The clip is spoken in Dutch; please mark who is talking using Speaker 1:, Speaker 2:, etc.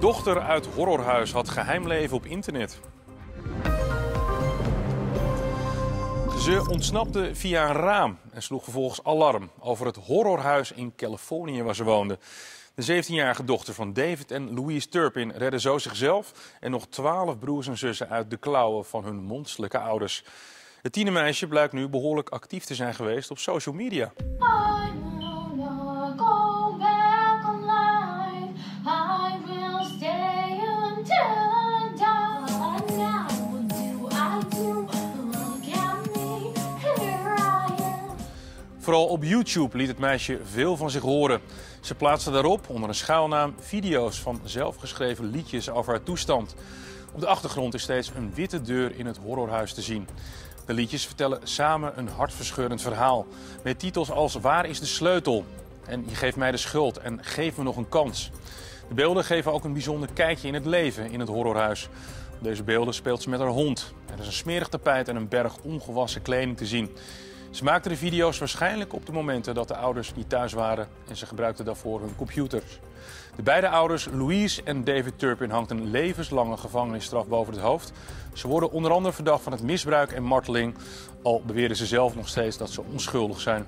Speaker 1: Dochter uit horrorhuis had geheim leven op internet. Ze ontsnapte via een raam en sloeg vervolgens alarm over het horrorhuis in Californië waar ze woonde. De 17-jarige dochter van David en Louise Turpin redde zo zichzelf en nog 12 broers en zussen uit de klauwen van hun monsterlijke ouders. Het tienermeisje blijkt nu behoorlijk actief te zijn geweest op social media.
Speaker 2: I
Speaker 1: Vooral op YouTube liet het meisje veel van zich horen. Ze plaatste daarop onder een schuilnaam video's van zelfgeschreven liedjes over haar toestand. Op de achtergrond is steeds een witte deur in het horrorhuis te zien. De liedjes vertellen samen een hartverscheurend verhaal. Met titels als Waar is de sleutel? En Je geeft mij de schuld en Geef me nog een kans. De beelden geven ook een bijzonder kijkje in het leven in het horrorhuis. Op deze beelden speelt ze met haar hond. Er is een smerig tapijt en een berg ongewassen kleding te zien. Ze maakte de video's waarschijnlijk op de momenten dat de ouders niet thuis waren en ze gebruikten daarvoor hun computers. De beide ouders, Louise en David Turpin, hangt een levenslange gevangenisstraf boven het hoofd. Ze worden onder andere verdacht van het misbruik en marteling, al beweren ze zelf nog steeds dat ze onschuldig zijn.